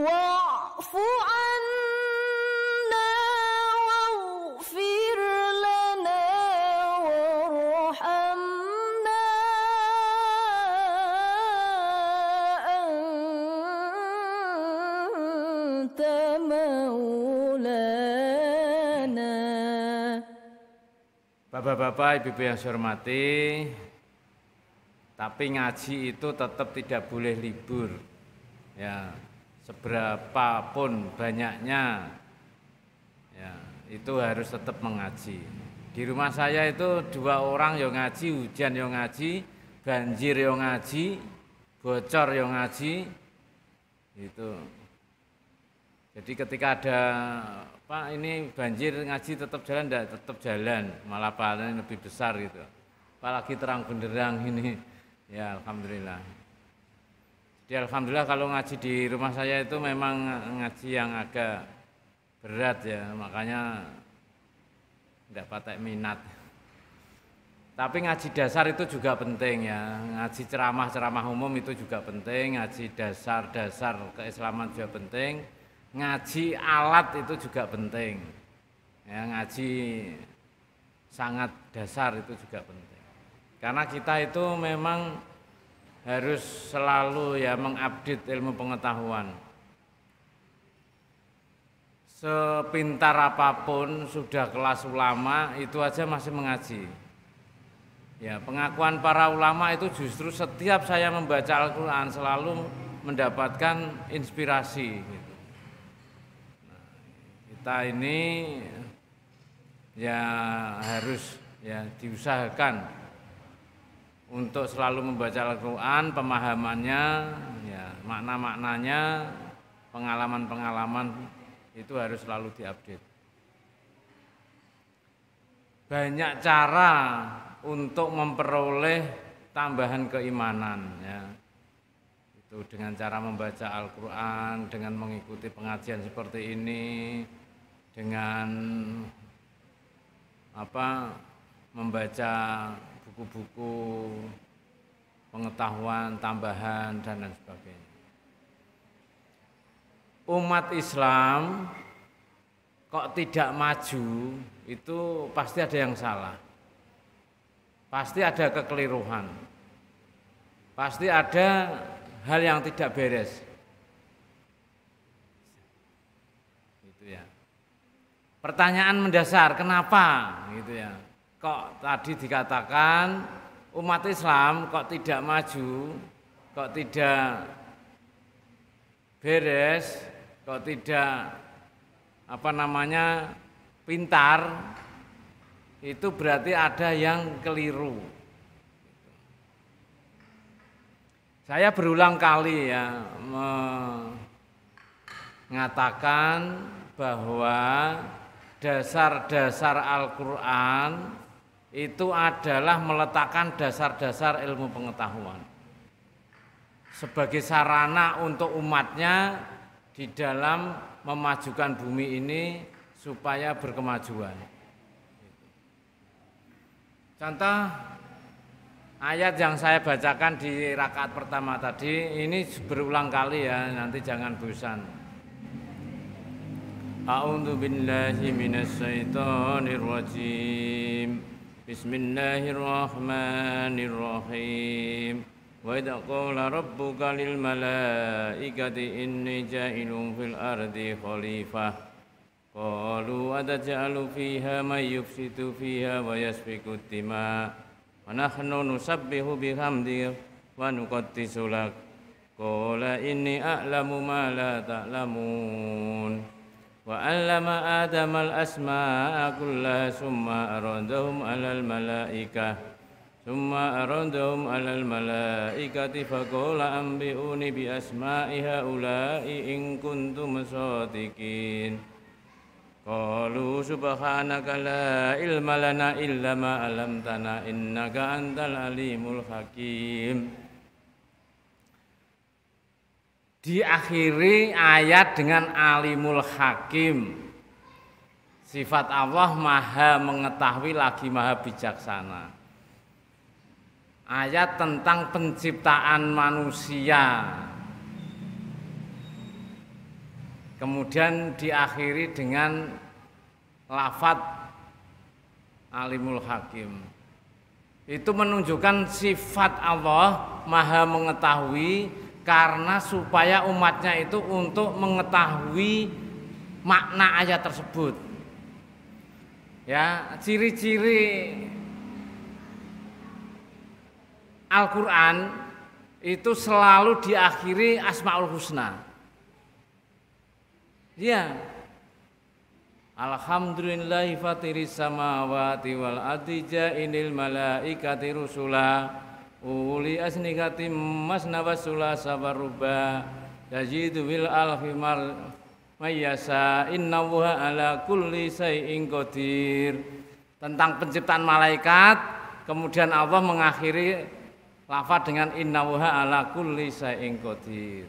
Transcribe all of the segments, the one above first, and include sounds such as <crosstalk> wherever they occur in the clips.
واعف عنا واغفر لنا وارحمنا أنت مولانا Bapak-bapak, ibu-ibu yang saya hormati, tapi ngaji itu tetap tidak boleh libur. Ya, seberapapun banyaknya, ya itu harus tetap mengaji. Di rumah saya itu dua orang yang ngaji, hujan yang ngaji, banjir yang ngaji, bocor yang ngaji, itu. Jadi ketika ada Pak ini banjir ngaji tetap jalan enggak tetap jalan malah pahalanya lebih besar gitu apalagi terang benderang ini ya alhamdulillah jadi alhamdulillah kalau ngaji di rumah saya itu memang ngaji yang agak berat ya makanya enggak patek minat tapi ngaji dasar itu juga penting ya ngaji ceramah-ceramah umum itu juga penting ngaji dasar-dasar keislaman juga penting ngaji alat itu juga penting. Ya, ngaji sangat dasar itu juga penting. Karena kita itu memang harus selalu ya mengupdate ilmu pengetahuan. Sepintar apa pun sudah kelas ulama itu aja masih mengaji. Ya, pengakuan para ulama itu justru setiap saya membaca Al-Qur'an selalu mendapatkan inspirasi gitu kita ini ya harus ya diusahakan untuk selalu membaca Al-Qur'an, pemahamannya, ya makna-maknanya, pengalaman-pengalaman itu harus selalu diupdate. Banyak cara untuk memperoleh tambahan keimanan ya. Itu dengan cara membaca Al-Qur'an, dengan mengikuti pengajian seperti ini, dengan apa membaca buku-buku pengetahuan tambahan dan lain sebagainya. Umat Islam kok tidak maju itu pasti ada yang salah. Pasti ada kekeliruan. Pasti ada hal yang tidak beres. Pertanyaan mendasar, kenapa gitu ya? Kok tadi dikatakan umat Islam kok tidak maju, kok tidak beres, kok tidak apa namanya pintar, itu berarti ada yang keliru. Saya berulang kali ya mengatakan bahwa dasar-dasar Al-Quran itu adalah meletakkan dasar-dasar ilmu pengetahuan sebagai sarana untuk umatnya di dalam memajukan bumi ini supaya berkemajuan. Contoh ayat yang saya bacakan di rakaat pertama tadi ini berulang kali ya nanti jangan bosan. A'udzu billahi. بسم الله الرحمن الرحيم. وإذ قال ربك للملائكة إني جاعل في الأرض خليفة. قالوا أتجعل فيها من يفسد فيها ويسفك الدماء. ونحن نسبح بحمدك ونقدس لك. قال إني أعلم ما لا تعلمون. وعلم آدم الأسماء كلها ثم أرادهم على الملائكة. ثم أرادهم على الملائكة فقال أنبئوني بأسماء هؤلاء إن كنتم صادقين. قالوا سبحانك لا علم لنا إلا ما علمتنا إنك أنت العليم الحكيم. Diakhiri ayat dengan alimul hakim. Sifat Allah maha mengetahui lagi maha bijaksana. Ayat tentang penciptaan manusia. kemudian diakhiri dengan lafat alimul hakim. Itu menunjukkan sifat Allah maha mengetahui karena supaya umatnya itu untuk mengetahui makna ayat tersebut. Ya, ciri-ciri Al-Qur'an itu selalu diakhiri Asmaul Husna. Ya. Alhamdulillahi fatiris samawati wal ardi ja'inil malaikati rusula uli asnikatim masna wasula sabaruba yajidu bil alfi mar mayyasa innallaha ala kulli syai'in qadir. Tentang penciptaan malaikat kemudian Allah mengakhiri lafaz dengan innallaha ala kulli syai'in qadir.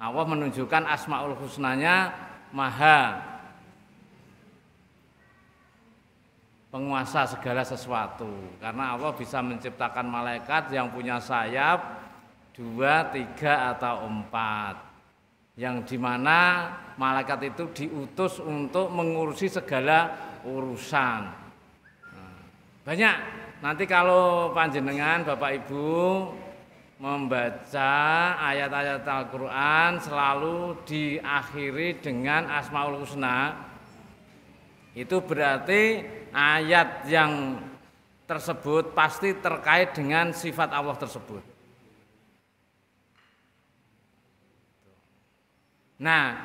Allah menunjukkan asmaul husnanya maha penguasa segala sesuatu. Karena Allah bisa menciptakan malaikat yang punya sayap dua, tiga atau empat. Yang di mana malaikat itu diutus untuk mengurusi segala urusan. Nah, banyak. Nanti kalau panjenengan Bapak Ibu membaca ayat-ayat Al-Quran selalu diakhiri dengan Asmaul Husna. Itu berarti ayat yang tersebut pasti terkait dengan sifat Allah tersebut. Nah,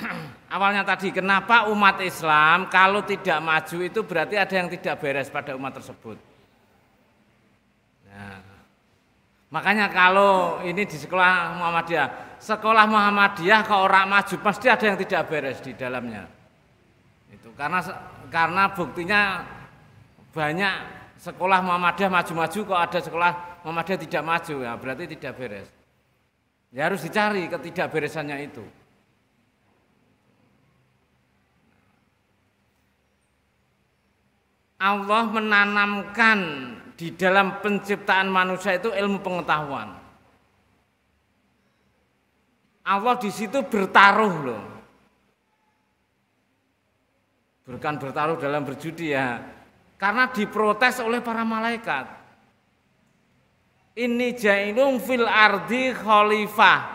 <clears throat> awalnya tadi kenapa umat Islam kalau tidak maju itu berarti ada yang tidak beres pada umat tersebut. Nah, makanya kalau ini di sekolah Muhammadiyah, sekolah Muhammadiyah kalau orang maju pasti ada yang tidak beres di dalamnya. Itu karena karena buktinya banyak sekolah Muhammadiyah maju-maju kok ada sekolah Muhammadiyah tidak maju ya berarti tidak beres. Ya harus dicari ketidakberesannya itu. Allah menanamkan di dalam penciptaan manusia itu ilmu pengetahuan. Allah di situ bertaruh loh. Bukan bertaruh dalam berjudi ya. Karena diprotes oleh para malaikat. Ini jailung fil ardi khalifah.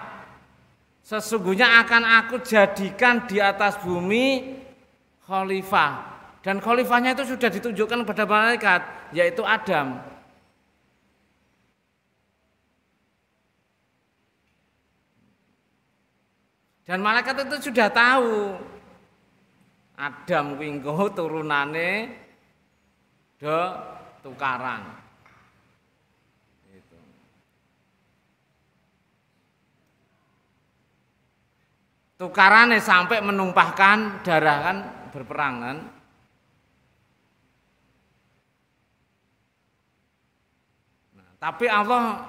Sesungguhnya akan aku jadikan di atas bumi khalifah dan khalifahnya itu sudah ditunjukkan kepada malaikat, yaitu Adam. Dan malaikat itu sudah tahu Adam wingko turunane do tukaran. Gitu. Tukarannya sampai menumpahkan darah kan berperang kan. Tapi Allah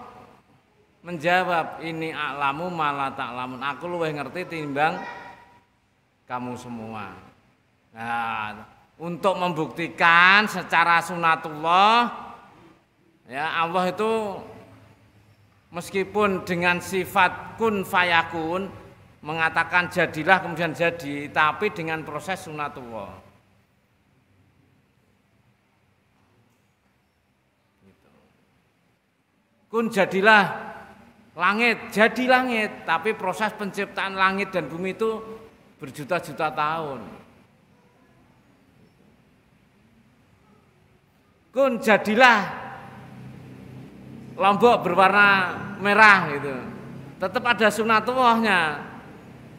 menjawab ini alamu malah tak lamun aku luwih ngerti timbang kamu semua. Nah, untuk membuktikan secara sunatullah ya Allah itu meskipun dengan sifat kun fayakun mengatakan jadilah kemudian jadi tapi dengan proses sunatullah. kun jadilah langit, jadi langit, tapi proses penciptaan langit dan bumi itu berjuta-juta tahun. Kun jadilah lombok berwarna merah gitu. Tetap ada sunatullahnya.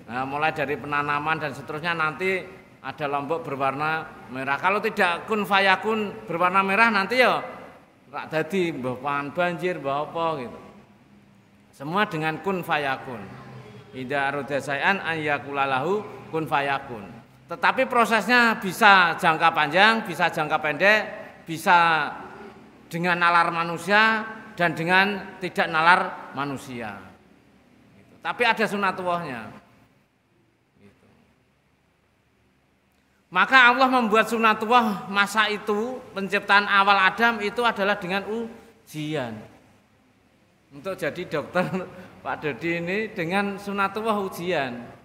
Nah, mulai dari penanaman dan seterusnya nanti ada lombok berwarna merah. Kalau tidak kun fayakun berwarna merah nanti ya rak dadi banjir mbah apa gitu. Semua dengan kun fayakun. Ida aroda sayan kun fayakun. Tetapi prosesnya bisa jangka panjang, bisa jangka pendek, bisa dengan nalar manusia dan dengan tidak nalar manusia. Gitu. Tapi ada sunatullahnya. Maka Allah membuat sunatullah masa itu penciptaan awal Adam itu adalah dengan ujian. Untuk jadi dokter <laughs> Pak Dodi ini dengan sunatullah ujian.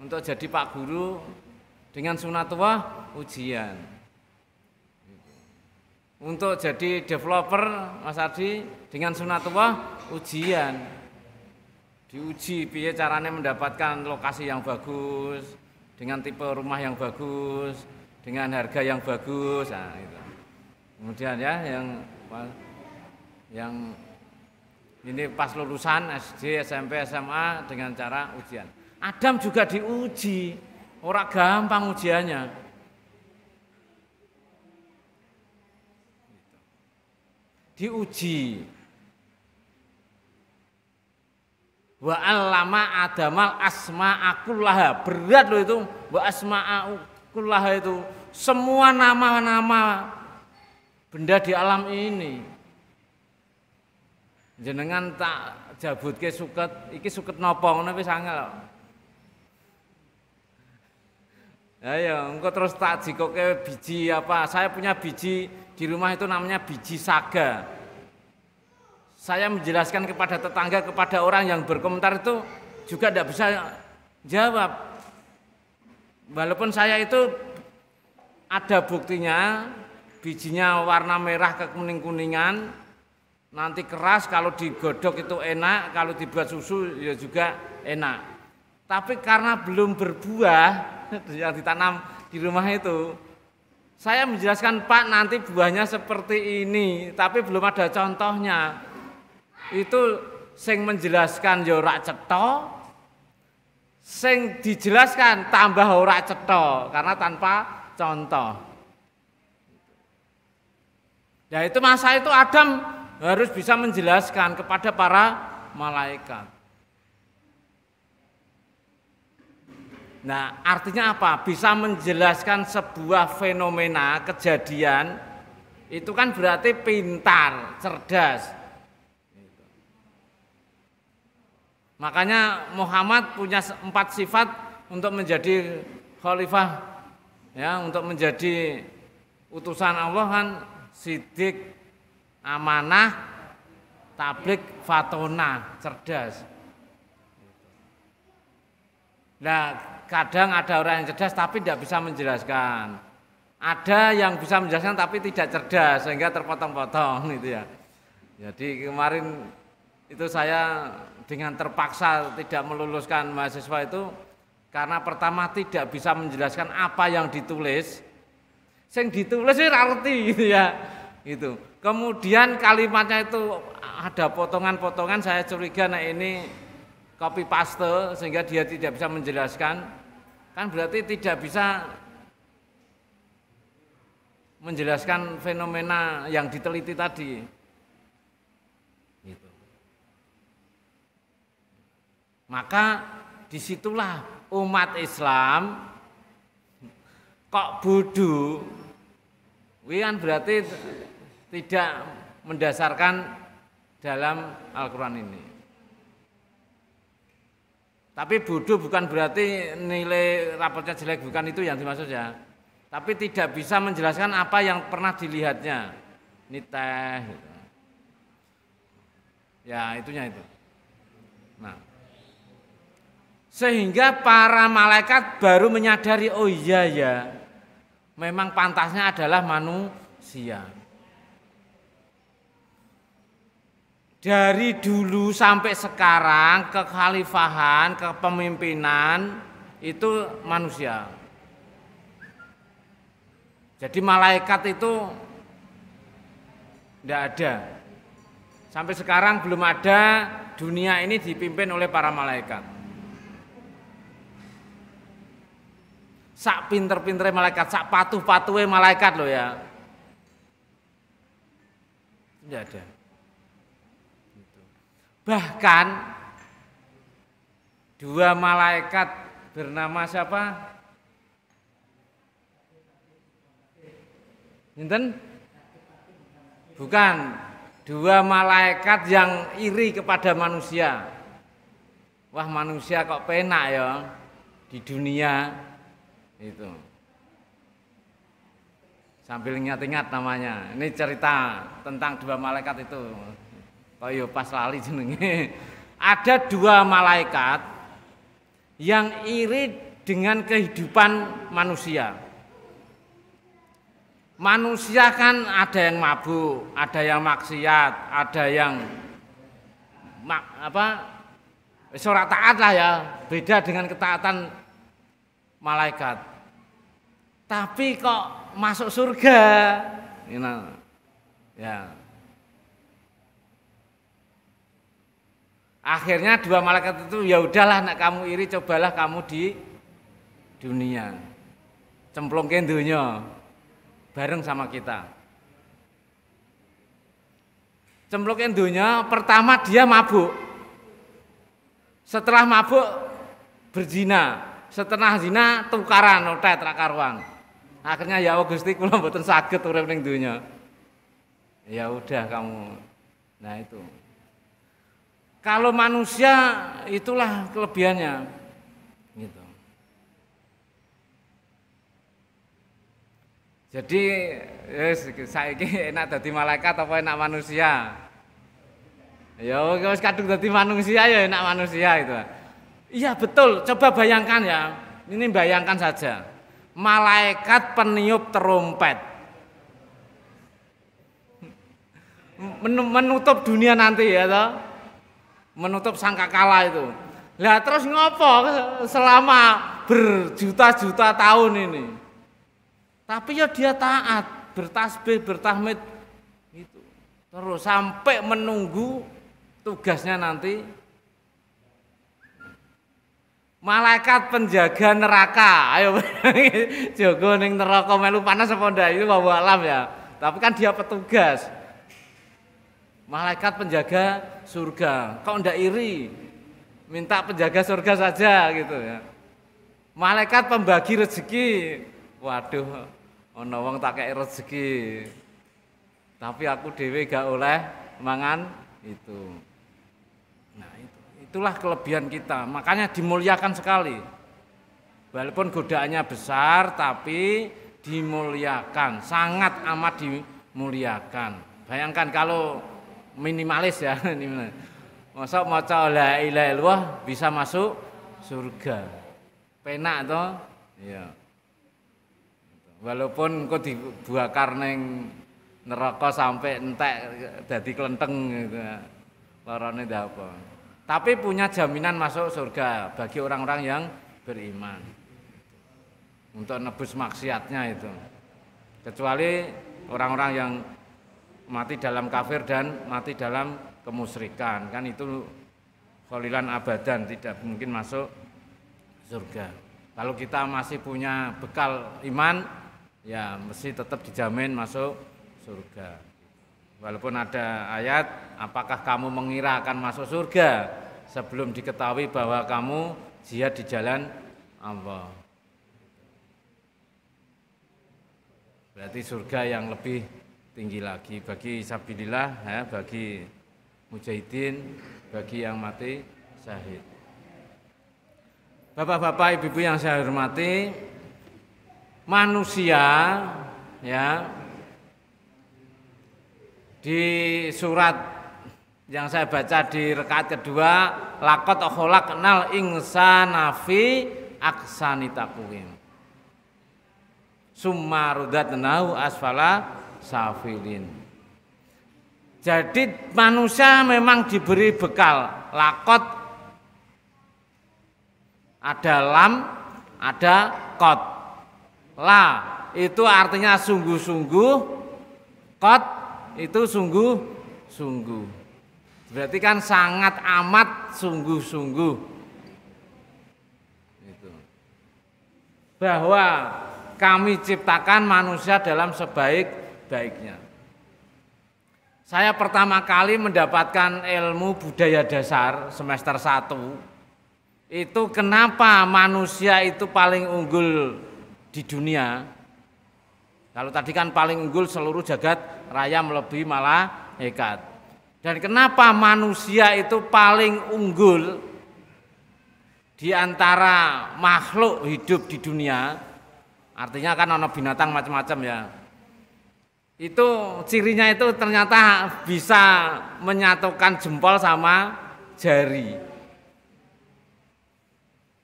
untuk jadi pak guru dengan sunatullah ujian. Untuk jadi developer Mas Ardi dengan sunatullah ujian. Diuji piye caranya mendapatkan lokasi yang bagus, dengan tipe rumah yang bagus, dengan harga yang bagus. Nah, itu. Kemudian ya yang yang ini pas lulusan SD, SMP, SMA dengan cara ujian. Adam juga diuji, orang gampang ujiannya. Diuji. Wa allama adamal asma'akullaha. Berat loh itu. Wa asma'akullaha itu. Semua nama-nama benda di alam ini. Jenengan tak jabutke suket, iki suket napa ngono. Ya ya, engko terus tak jikoke biji apa? Saya punya biji di rumah itu namanya biji saga. Saya menjelaskan kepada tetangga, kepada orang yang berkomentar itu juga tidak bisa jawab. Walaupun saya itu ada buktinya, bijinya warna merah ke kuning-kuningan, nanti keras kalau digodok itu enak, kalau dibuat susu ya juga enak. Tapi karena belum berbuah, <laughs> yang ditanam di rumah itu. Saya menjelaskan Pak nanti buahnya seperti ini, tapi belum ada contohnya. Itu sing menjelaskan ya ora cetha, sing dijelaskan tambah ora cetha karena tanpa contoh. Ya itu masa itu Adam harus bisa menjelaskan kepada para malaikat. Nah, artinya apa? Bisa menjelaskan sebuah fenomena, kejadian, itu kan berarti pintar, cerdas. Makanya Muhammad punya empat sifat untuk menjadi khalifah, ya, untuk menjadi utusan Allah kan sidik, amanah, tablik, fatona, cerdas. Nah, kadang ada orang yang cerdas tapi tidak bisa menjelaskan. Ada yang bisa menjelaskan tapi tidak cerdas sehingga terpotong-potong <laughs> gitu ya. Jadi kemarin itu saya dengan terpaksa tidak meluluskan mahasiswa itu karena pertama tidak bisa menjelaskan apa yang ditulis. Sing ditulis itu arti <laughs> gitu ya. Gitu. Kemudian kalimatnya itu ada potongan-potongan saya curiga nah ini copy paste sehingga dia tidak bisa menjelaskan kan berarti tidak bisa menjelaskan fenomena yang diteliti tadi. Gitu. Maka di situlah umat Islam kok bodoh, kan berarti tidak mendasarkan dalam Al-Quran ini. Tapi bodoh bukan berarti nilai rapotnya jelek, bukan itu yang dimaksud ya. Tapi tidak bisa menjelaskan apa yang pernah dilihatnya. Ini teh. Gitu. Ya itunya itu. Nah, sehingga para malaikat baru menyadari oh iya ya, memang pantasnya adalah manusia. Dari dulu sampai sekarang kekhalifahan, kepemimpinan itu manusia. Jadi malaikat itu tidak ada. Sampai sekarang belum ada dunia ini dipimpin oleh para malaikat. Sak pinter-pintere malaikat, sak patuh-patuhe malaikat loh ya. Tidak ada. Bahkan dua malaikat bernama siapa? Inten? Bukan dua malaikat yang iri kepada manusia. Wah manusia kok penak ya di dunia itu. Sambil ingat-ingat namanya. Ini cerita tentang dua malaikat itu. Oh iya pas lali jenenge. Ada dua malaikat yang iri dengan kehidupan manusia. Manusia kan ada yang mabuk, ada yang maksiat, ada yang mak, apa surat taat lah ya, beda dengan ketaatan malaikat. Tapi kok masuk surga? Ini, ya. Akhirnya dua malaikat itu ya udahlah nak kamu iri cobalah kamu di dunia. Cemplungin dunia bareng sama kita. Cemplungin dunia pertama dia mabuk. Setelah mabuk berzina, setelah zina tukaran otet karuan. Akhirnya ya Gusti kula mboten saged urip ning dunia. Ya udah kamu. Nah itu. Kalau manusia itulah kelebihannya. Gitu. Jadi yes, saiki enak dadi malaikat apa enak manusia? Ya wis kadung dadi manusia ya enak manusia itu. Iya betul, coba bayangkan ya. Ini bayangkan saja. Malaikat peniup terompet. Menutup dunia nanti ya toh. Menutup sangkakala itu. Lah terus ngopo selama berjuta-juta tahun ini? Tapi ya dia taat, bertasbih, bertahmid itu. Terus sampai menunggu tugasnya nanti malaikat penjaga neraka. Ayo <laughs> jogo ning neraka melu panas apa ndak itu bawa alam ya. Tapi kan dia petugas. Malaikat penjaga surga. Kok ndak iri? Minta penjaga surga saja gitu ya. Malaikat pembagi rezeki. Waduh, ana wong tak kei rezeki. Tapi aku dhewe gak oleh mangan itu. Nah, itu itulah kelebihan kita. Makanya dimuliakan sekali. Walaupun godaannya besar tapi dimuliakan, sangat amat dimuliakan. Bayangkan kalau minimalis ya, <laughs> masa maca la ilaha bisa masuk surga. Penak toh? Iya. Walaupun kok dibakar neng neraka sampai entek dadi klenteng gitu. Larane apa. Tapi punya jaminan masuk surga bagi orang-orang yang beriman. Untuk nebus maksiatnya itu. Kecuali orang-orang yang mati dalam kafir dan mati dalam kemusyrikan. Kan itu kholilan abadan tidak mungkin masuk surga. Kalau kita masih punya bekal iman, ya mesti tetap dijamin masuk surga. Walaupun ada ayat, apakah kamu mengira akan masuk surga sebelum diketahui bahwa kamu jihad di jalan Allah. Berarti surga yang lebih tinggi lagi bagi sabilillah ya, bagi mujahidin, bagi yang mati syahid. Bapak-bapak, ibu-ibu yang saya hormati, manusia ya di surat yang saya baca di rekaat kedua lakot khalaqnal insana fi aksani taqwim summa rudatnahu asfala safilin jadi manusia memang diberi bekal lakot ada lam ada kot La itu artinya sungguh-sungguh, kot itu sungguh-sungguh. Berarti kan sangat amat sungguh-sungguh. Bahwa kami ciptakan manusia dalam sebaik-baiknya. Saya pertama kali mendapatkan ilmu budaya dasar semester 1. Itu kenapa manusia itu paling unggul di dunia. Kalau tadi kan paling unggul seluruh jagat raya melebihi malah hekat. Dan kenapa manusia itu paling unggul di antara makhluk hidup di dunia? Artinya kan ada binatang macam-macam ya. Itu cirinya itu ternyata bisa menyatukan jempol sama jari.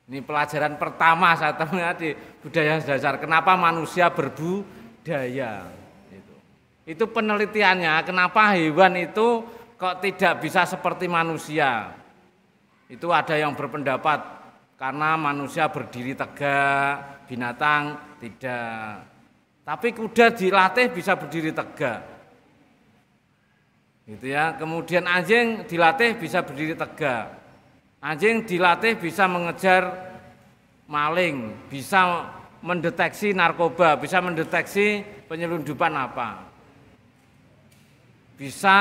Ini pelajaran pertama saya temukan di budaya dasar. Kenapa manusia berbudaya? Itu. Itu penelitiannya. Kenapa hewan itu kok tidak bisa seperti manusia? Itu ada yang berpendapat karena manusia berdiri tegak, binatang tidak. Tapi kuda dilatih bisa berdiri tegak. Gitu ya. Kemudian anjing dilatih bisa berdiri tegak. Anjing dilatih bisa mengejar maling, bisa mendeteksi narkoba, bisa mendeteksi penyelundupan apa. Bisa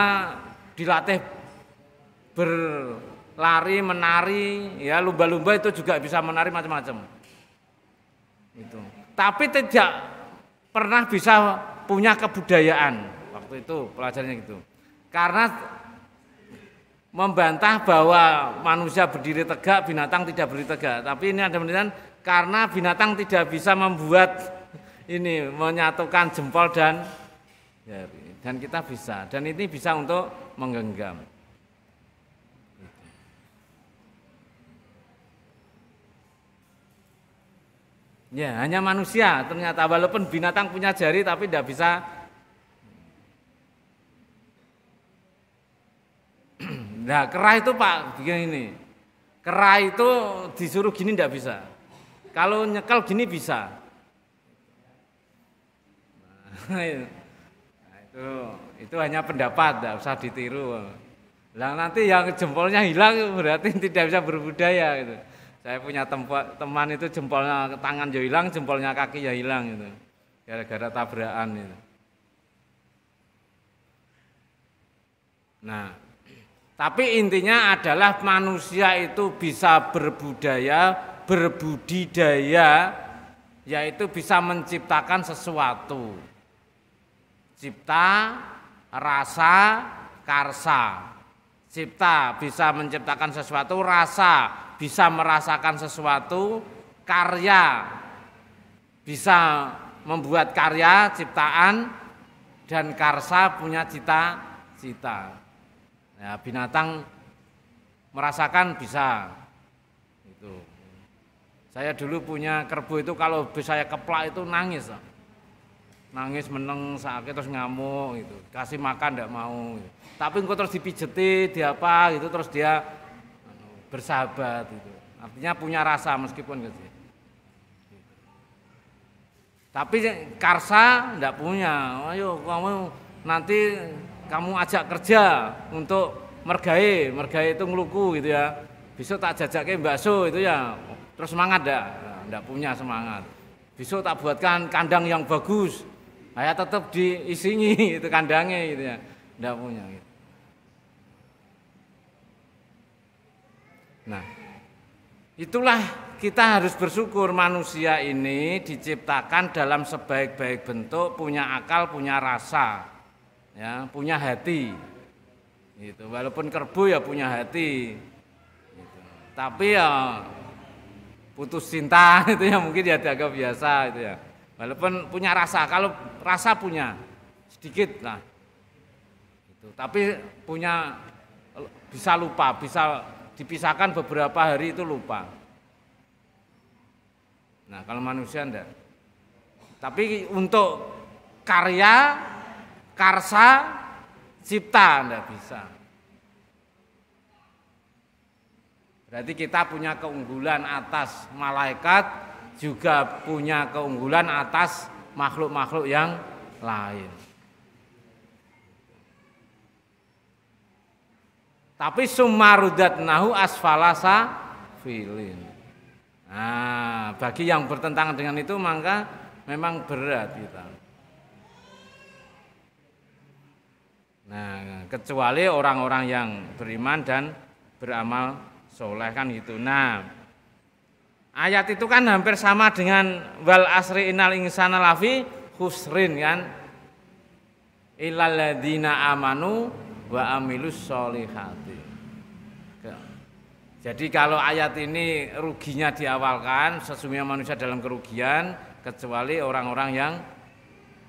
dilatih berlari, menari, ya lumba-lumba itu juga bisa menari macam-macam. Itu. Tapi tidak pernah bisa punya kebudayaan waktu itu pelajarannya gitu. Karena membantah bahwa manusia berdiri tegak, binatang tidak berdiri tegak. Tapi ini ada penelitian karena binatang tidak bisa membuat ini menyatukan jempol dan. Dan kita bisa. Dan ini bisa untuk menggenggam. Ya, hanya manusia ternyata walaupun binatang punya jari tapi tidak bisa <clears throat> Nah, kerah itu Pak, begini ini. Kerah itu disuruh gini tidak bisa. Kalau nyekel gini bisa. Nah, itu itu hanya pendapat, tidak usah ditiru. Lah nanti yang jempolnya hilang berarti <laughs> tidak bisa berbudaya gitu. Saya punya tempat, teman itu jempolnya tangan ya hilang, jempolnya kaki ya hilang gitu. Gara-gara tabrakan itu. Nah, tapi intinya adalah manusia itu bisa berbudaya, berbudidaya, yaitu bisa menciptakan sesuatu. Cipta, rasa, karsa. Cipta bisa menciptakan sesuatu, rasa bisa merasakan sesuatu, karya bisa membuat karya, ciptaan, dan karsa punya cita-cita. Ya, binatang merasakan bisa. Itu. Saya dulu punya kerbau itu kalau bisa saya keplak itu nangis. Nangis meneng sakit terus ngamuk gitu. Kasih makan tidak mau. Gitu. Tapi engkau terus dipijeti, dia apa gitu terus dia bersahabat itu. Artinya punya rasa meskipun gitu. Tapi Karsa tidak punya. Ayo kamu nanti kamu ajak kerja untuk mergai, mergai itu ngeluku gitu ya. Besok tak jajakin bakso itu ya, terus semangat dah, enggak punya semangat. Besok tak buatkan kandang yang bagus, saya tetap diisingi <laughs> itu kandangnya gitu ya, enggak punya. Gitu. Nah, itulah kita harus bersyukur manusia ini diciptakan dalam sebaik-baik bentuk, punya akal, punya rasa ya punya hati. Itu walaupun kerbu ya punya hati. Gitu. tapi ya putus cinta <laughs> itu ya mungkin ya agak biasa itu ya. Walaupun punya rasa kalau rasa punya sedikit lah itu tapi punya bisa lupa bisa dipisahkan beberapa hari itu lupa nah kalau manusia enggak tapi untuk karya karsa cipta Anda bisa. Berarti kita punya keunggulan atas malaikat, juga punya keunggulan atas makhluk-makhluk yang lain. Tapi sumarudat nahu asfalasa filin. Nah, bagi yang bertentangan dengan itu maka memang berat kita. Nah, kecuali orang-orang yang beriman dan beramal soleh kan gitu. Nah, ayat itu kan hampir sama dengan wal asri innal insana lafi khusrin kan. Ilaladina amanu wa amilus solihati. Jadi kalau ayat ini ruginya diawalkan, sesungguhnya manusia dalam kerugian kecuali orang-orang yang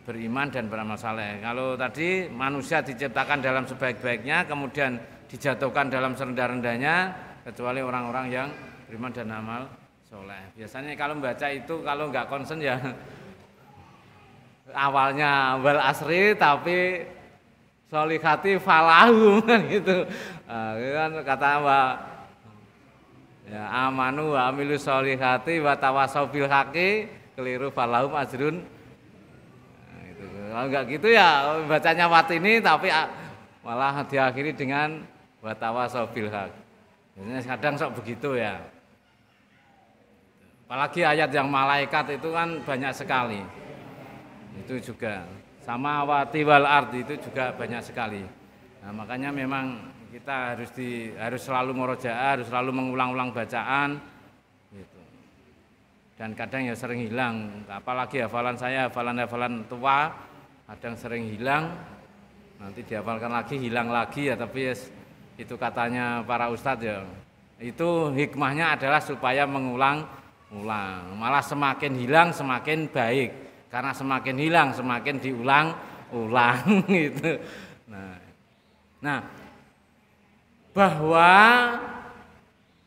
beriman dan beramal saleh. Kalau tadi manusia diciptakan dalam sebaik-baiknya, kemudian dijatuhkan dalam serendah-rendahnya, kecuali orang-orang yang beriman dan amal soleh. Biasanya kalau membaca itu kalau nggak konsen ya <laughs> awalnya wal asri tapi solihati falahu <laughs> kan gitu. Nah, kan kata Mbak ya amanu wa amilu solihati wa tawasau bil haqi keliru falahum ajrun nah, itu. kalau enggak gitu ya bacanya wat ini tapi malah diakhiri dengan wa tawasau bil haq. Kadang sok begitu ya. Apalagi ayat yang malaikat itu kan banyak sekali. Itu juga sama wati wal ard itu juga banyak sekali nah, makanya memang kita harus di harus selalu murojaah, harus selalu mengulang-ulang bacaan gitu. Dan kadang ya sering hilang, apalagi hafalan saya hafalan-hafalan tua kadang sering hilang. Nanti dihafalkan lagi hilang lagi ya tapi yes, itu katanya para ustadz ya. Itu hikmahnya adalah supaya mengulang-ulang. Malah semakin hilang semakin baik. Karena semakin hilang semakin diulang-ulang <laughs> gitu. Nah, nah bahwa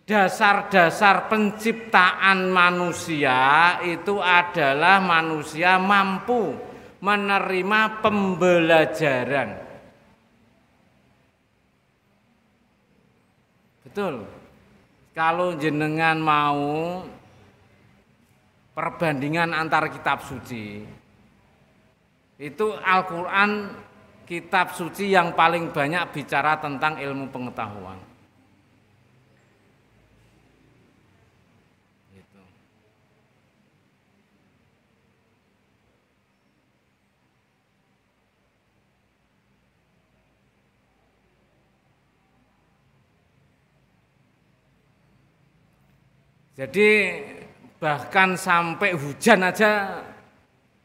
dasar-dasar penciptaan manusia itu adalah manusia mampu menerima pembelajaran. Betul. Kalau jenengan mau perbandingan antar kitab suci, itu Al-Quran kitab suci yang paling banyak bicara tentang ilmu pengetahuan. Gitu. Jadi bahkan sampai hujan aja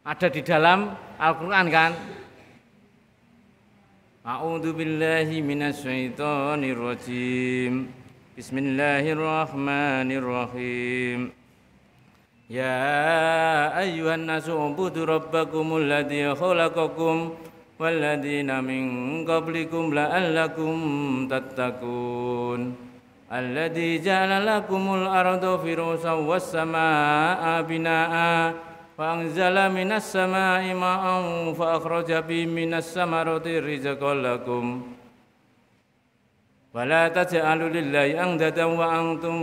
ada di dalam Al-Quran kan A'udzu billahi minasyaitonir rajim. Bismillahirrahmanirrahim. Ya ayyuhan nasu ubudu rabbakumul ladzi khalaqakum walladzina min qablikum la'allakum tattaqun. من قبلكم لعلكم تتقون الذي جعل لكم الأرض فراشا والسماء بناءً فأنزل من السماء ماء فأخرج به من الثمرات رزقا لكم ولا تجعلوا لله أندادا وأنتم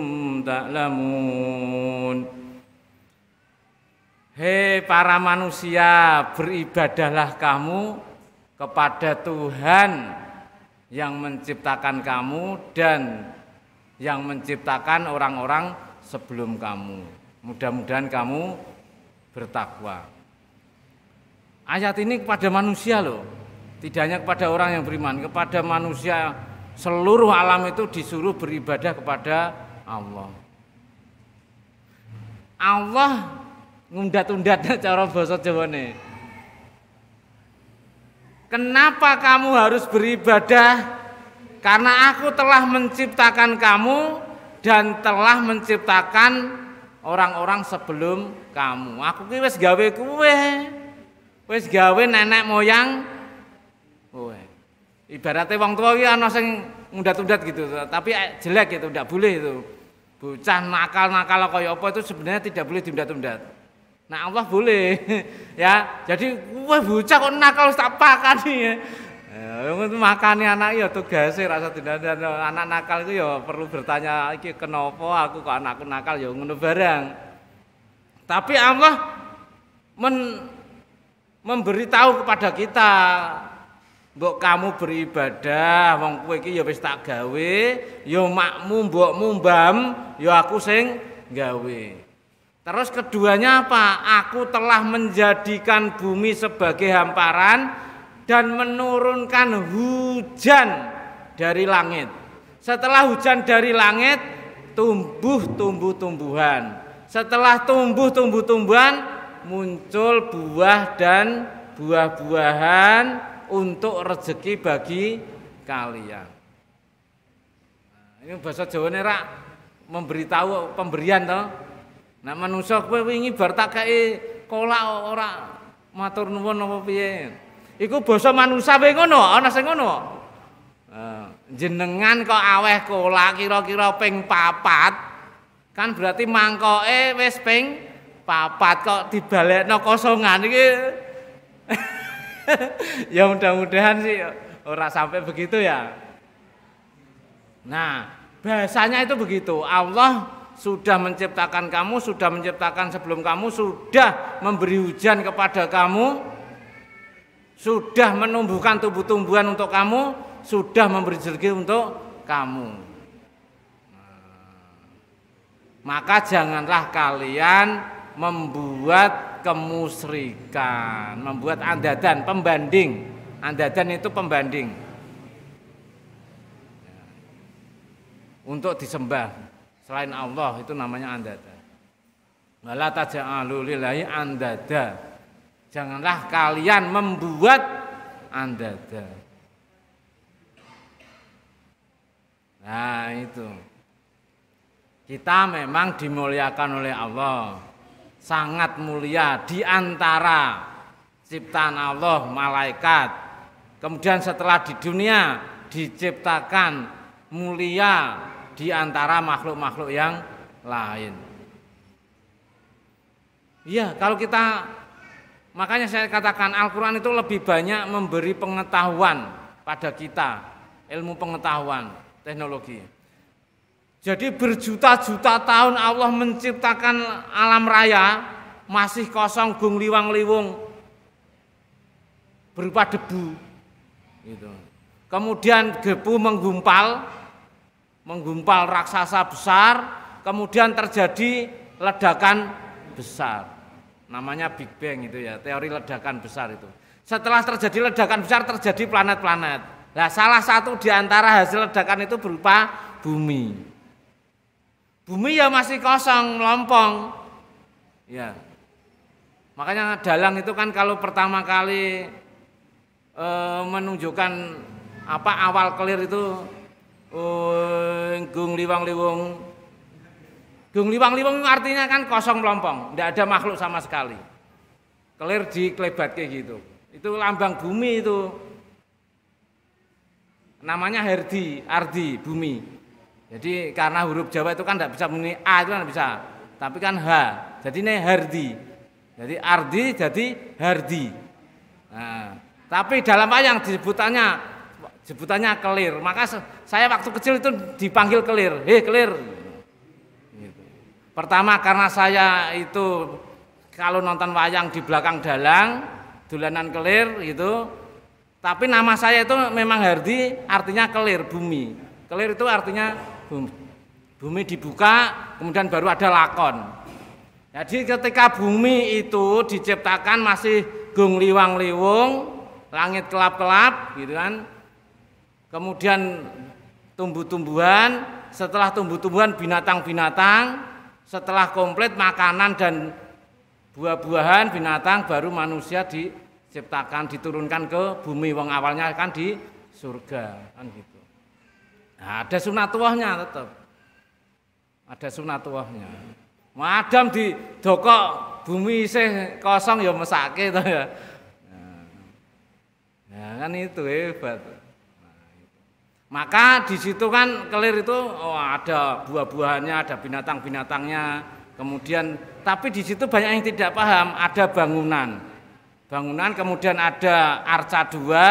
تعلمون Hei para manusia, beribadahlah kamu kepada Tuhan yang menciptakan kamu dan yang menciptakan orang-orang sebelum kamu. Mudah-mudahan kamu bertakwa. Ayat ini kepada manusia loh, tidak hanya kepada orang yang beriman, kepada manusia seluruh alam itu disuruh beribadah kepada Allah. Allah ngundat-undat <laughs> cara bahasa Jawa nih. Kenapa kamu harus beribadah? Karena aku telah menciptakan kamu dan telah menciptakan orang-orang sebelum kamu. Aku ki wis gawe kowe. Wis gawe nenek moyang kowe. Ibaratnya wong tua ki ana sing undat-undat gitu, tapi jelek gitu, tidak boleh itu. Bocah nakal-nakal kaya apa itu sebenarnya tidak boleh diundat-undat. Nah Allah boleh <laughs> ya. Jadi kowe bocah kok nakal tak pakani ya. Makani anak ya tugasnya rasa ada anak nakal itu ya perlu bertanya iki kenapa aku kok anakku nakal ya ngono barang. Tapi Allah men, memberitahu kepada kita Mbok kamu beribadah wong kowe iki ya wis tak gawe ya makmu mbokmu mbam ya aku sing gawe. Terus keduanya apa? Aku telah menjadikan bumi sebagai hamparan dan menurunkan hujan dari langit. Setelah hujan dari langit, tumbuh tumbuh-tumbuhan. Setelah tumbuh tumbuh-tumbuhan, muncul buah dan buah-buahan untuk rezeki bagi kalian. Nah, ini bahasa Jawa ini rak memberitahu pemberian toh. Nah manusia kowe wingi bar tak kolak ora matur nuwun apa piye. Iku basa manusa wae ngono, ana sing ngono. jenengan kok aweh kolak kira-kira ping papat Kan berarti mangkoke wis ping papat kok dibalekno kosongan iki. <laughs> ya mudah-mudahan sih ora sampai begitu ya. Nah, bahasanya itu begitu. Allah sudah menciptakan kamu, sudah menciptakan sebelum kamu, sudah memberi hujan kepada kamu, sudah menumbuhkan tumbuh-tumbuhan untuk kamu, sudah memberi rezeki untuk kamu. Maka janganlah kalian membuat kemusrikan, membuat andadan, pembanding. Andadan itu pembanding. Untuk disembah selain Allah itu namanya andadan. Wala taj'alu lillahi andada. Janganlah kalian membuat andada. Nah, itu. Kita memang dimuliakan oleh Allah. Sangat mulia di antara ciptaan Allah, malaikat. Kemudian setelah di dunia diciptakan mulia di antara makhluk-makhluk yang lain. Iya, kalau kita makanya saya katakan Al-Qur'an itu lebih banyak memberi pengetahuan pada kita, ilmu pengetahuan, teknologi. Jadi berjuta-juta tahun Allah menciptakan alam raya masih kosong gung liwang liwung berupa debu. Gitu. Kemudian debu menggumpal, menggumpal raksasa besar, kemudian terjadi ledakan besar. Namanya Big Bang itu ya, teori ledakan besar itu. Setelah terjadi ledakan besar terjadi planet-planet. Nah, salah satu di antara hasil ledakan itu berupa bumi. Bumi ya masih kosong, melompong. Ya. Makanya dalang itu kan kalau pertama kali e, menunjukkan apa awal kelir itu e, gung liwang liwung. Gung liwang liwung artinya kan kosong melompong, tidak ada makhluk sama sekali. Kelir di klebat kayak gitu. Itu lambang bumi itu. Namanya Herdi, Ardi, bumi. Jadi karena huruf Jawa itu kan tidak bisa bunyi A itu kan bisa, tapi kan H. Jadi ini Hardi. Jadi Ardi jadi Hardi. Nah, tapi dalam wayang disebutannya sebutannya kelir. Maka saya waktu kecil itu dipanggil kelir. Hei kelir. Pertama karena saya itu kalau nonton wayang di belakang dalang, dulanan kelir gitu. Tapi nama saya itu memang Hardi artinya kelir bumi. Kelir itu artinya bumi dibuka kemudian baru ada lakon jadi ketika bumi itu diciptakan masih gung liwang liwung langit kelap-kelap gitu kan kemudian tumbuh-tumbuhan setelah tumbuh-tumbuhan binatang-binatang setelah komplit makanan dan buah-buahan binatang baru manusia diciptakan diturunkan ke bumi wong awalnya kan di surga kan gitu Nah, ada sunatuahnya tetap. Ada sunatuahnya. Madam di dokok bumi isih kosong ya mesake to ya. Nah, ya kan itu hebat. Maka di situ kan kelir itu oh, ada buah-buahannya, ada binatang-binatangnya. Kemudian tapi di situ banyak yang tidak paham, ada bangunan. Bangunan kemudian ada arca dua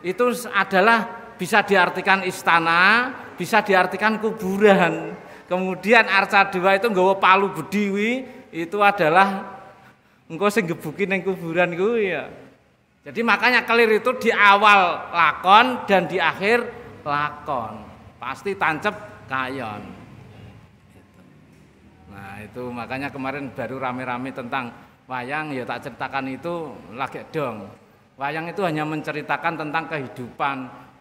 itu adalah bisa diartikan istana, bisa diartikan kuburan. Kemudian arca dua itu nggawa palu bediwi itu adalah engkau sing gebuki ning kuburan kuwi ya. Jadi makanya kelir itu di awal lakon dan di akhir lakon. Pasti tancep kayon. Nah itu makanya kemarin baru rame-rame tentang wayang ya tak ceritakan itu lagi dong. Wayang itu hanya menceritakan tentang kehidupan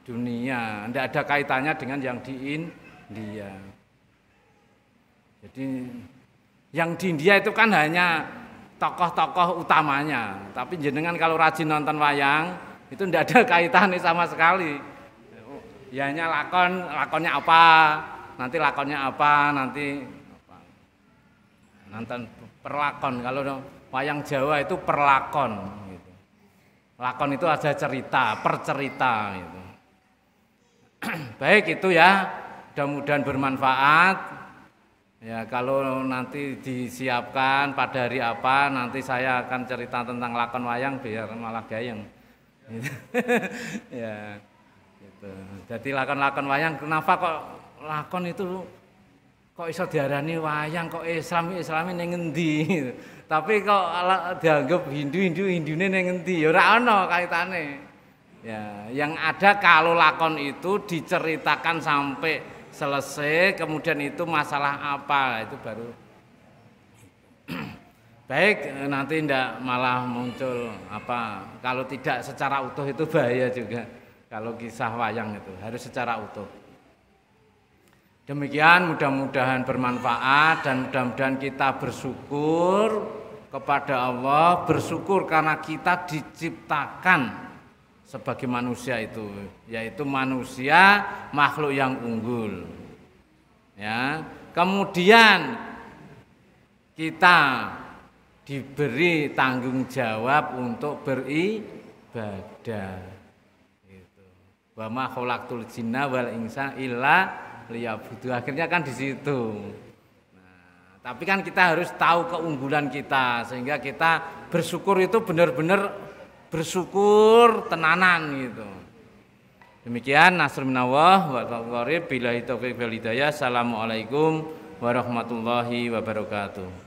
dunia, tidak ada kaitannya dengan yang di India. Jadi yang di India itu kan hanya tokoh-tokoh utamanya, tapi jenengan kalau rajin nonton wayang itu tidak ada <laughs> kaitannya sama sekali. Ya hanya lakon, lakonnya apa, nanti lakonnya apa, nanti apa. Nonton perlakon kalau wayang Jawa itu perlakon. Gitu. Lakon itu ada cerita, percerita. Gitu. <clears throat> Baik itu ya, mudah-mudahan bermanfaat. Ya kalau nanti disiapkan pada hari apa nanti saya akan cerita tentang lakon wayang biar malah gayeng. <laughs> ya gitu. Jadi lakon-lakon wayang kenapa kok lakon itu kok iso diarani wayang kok Islam Islami ning ngendi? <laughs> Tapi kok dianggap Hindu Hindu ning ngendi? Ya ora ana kaitane. Ya, yang ada kalau lakon itu diceritakan sampai selesai kemudian itu masalah apa itu baru <clears throat> baik nanti tidak malah muncul apa kalau tidak secara utuh itu bahaya juga kalau kisah wayang itu harus secara utuh. Demikian mudah-mudahan bermanfaat dan mudah-mudahan kita bersyukur kepada Allah bersyukur karena kita diciptakan sebagai manusia itu yaitu manusia makhluk yang unggul. Ya kemudian kita diberi tanggung jawab untuk beribadah wa ma khalaqtul jinna wal insa illa liyabudu akhirnya kan di situ nah, tapi kan kita harus tahu keunggulan kita sehingga kita bersyukur itu benar-benar bersyukur tenanan gitu. Demikian nasrul minallah wa taqarib billahi taufiq wal hidayah. Assalamualaikum warahmatullahi wabarakatuh.